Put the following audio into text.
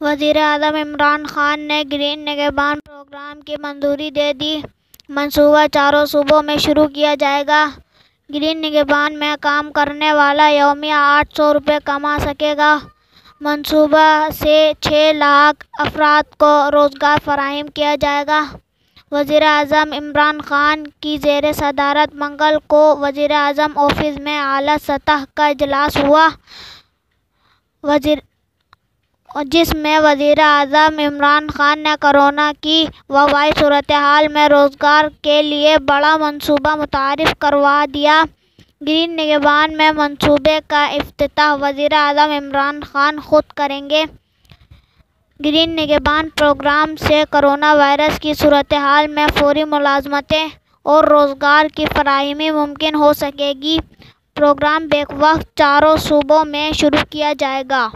وزیر اعظم عمران خان نے گرین نگہبان پروگرام کی منظوری دے دی۔ منصوبہ چاروں صوبوں میں شروع کیا جائے گا۔ گرین نگہبان میں کام کرنے والا یومیہ آٹھ سو روپے کما سکے گا۔ منصوبے سے چھ لاکھ افراد کو روزگار فراہم کیا جائے گا۔ وزیر اعظم عمران خان کی زیر صدارت منگل کو وزیر اعظم آفس میں اعلیٰ سطح کا اجلاس ہوا۔ جس میں وزیر اعظم عمران خان نے کورونا کی وبائی صورتحال میں روزگار کے لیے بڑا منصوبہ متعارف کروا دیا۔ گرین نگہبان کے منصوبے کا افتتاح وزیر اعظم عمران خان خود کریں گے۔ گرین نگہبان پروگرام سے کورونا وائرس کی صورتحال میں فوری ملازمتیں اور روزگار کی فراہمی ممکن ہو سکے گی۔ پروگرام بیک وقت چاروں صوبوں میں شروع کیا جائے گا۔